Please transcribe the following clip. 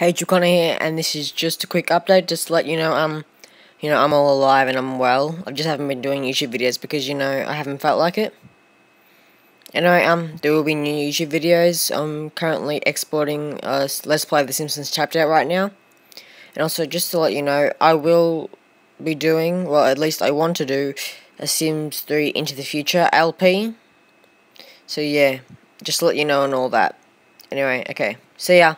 Hey, Chukana here, and this is just a quick update, just to let you know, um, you know, I'm all alive and I'm well. I just haven't been doing YouTube videos because, you know, I haven't felt like it. Anyway, um, there will be new YouTube videos. I'm currently exporting uh, Let's Play The Simpsons chapter right now. And also, just to let you know, I will be doing, well, at least I want to do, a Sims 3 Into the Future LP. So, yeah, just to let you know and all that. Anyway, okay, see ya.